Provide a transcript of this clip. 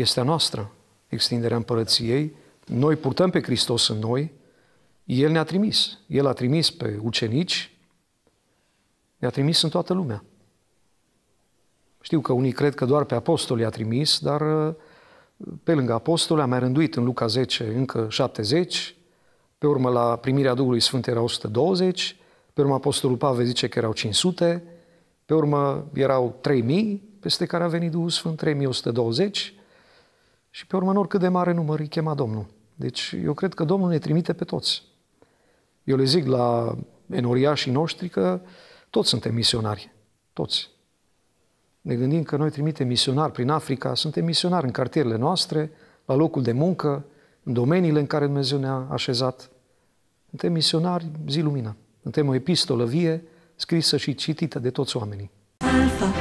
este a noastră, extinderea împărăției. Noi purtăm pe Hristos în noi, El ne-a trimis. El a trimis pe ucenici, ne-a trimis în toată lumea. Știu că unii cred că doar pe apostoli a trimis, dar pe lângă apostoli a mai rânduit în Luca 10 încă 70, pe urmă la primirea Duhului Sfânt erau 120, pe urmă Apostolul Pavel zice că erau 500, pe urmă erau 3000, peste care a venit Duhul Sfânt 3120 și pe urmă în oricât de mare număr îi chema Domnul. Deci eu cred că Domnul ne trimite pe toți. Eu le zic la enoriașii noștri că toți suntem misionari. Toți. Ne gândim că noi trimitem misionari prin Africa, suntem misionari în cartierele noastre, la locul de muncă, în domeniile în care Dumnezeu ne-a așezat. Suntem misionari zi lumină. Suntem o epistolă vie, scrisă și citită de toți oamenii. Alfa,